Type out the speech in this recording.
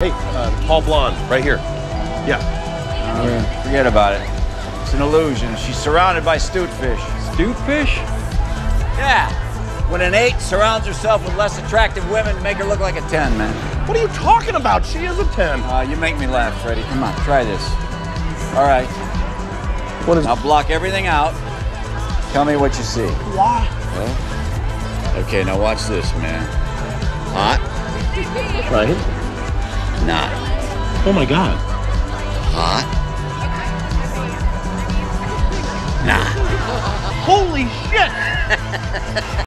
Hey, uh, tall blonde, right here. Yeah. Forget about it. It's an illusion. She's surrounded by stunt fish. Stunt fish? Yeah. When an eight surrounds herself with less attractive women, to make her look like a ten, man. What are you talking about? She is a 10. Uh, you make me laugh, Freddie. Come on, try this. All right. What is Now block everything out. Tell me what you see. Why? Okay, now watch this, man. Hot? Right. Not. Oh my god. Hot? Nah. Holy shit!